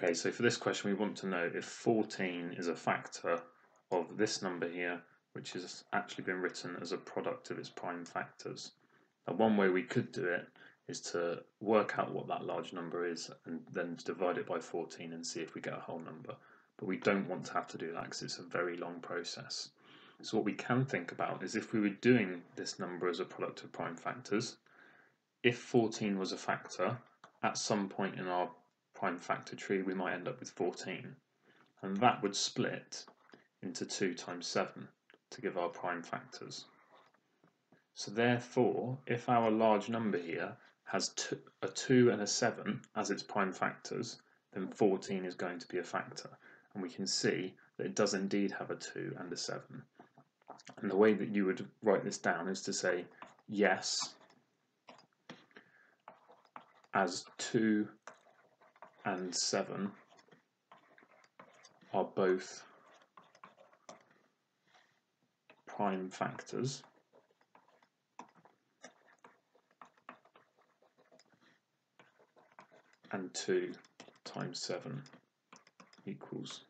Okay, so for this question we want to know if 14 is a factor of this number here, which has actually been written as a product of its prime factors. Now one way we could do it is to work out what that large number is and then divide it by 14 and see if we get a whole number. But we don't want to have to do that because it's a very long process. So what we can think about is if we were doing this number as a product of prime factors, if 14 was a factor, at some point in our prime factor tree we might end up with 14. And that would split into 2 times 7 to give our prime factors. So therefore, if our large number here has a 2 and a 7 as its prime factors, then 14 is going to be a factor. And we can see that it does indeed have a 2 and a 7. And the way that you would write this down is to say, yes, as 2 and 7 are both prime factors, and 2 times 7 equals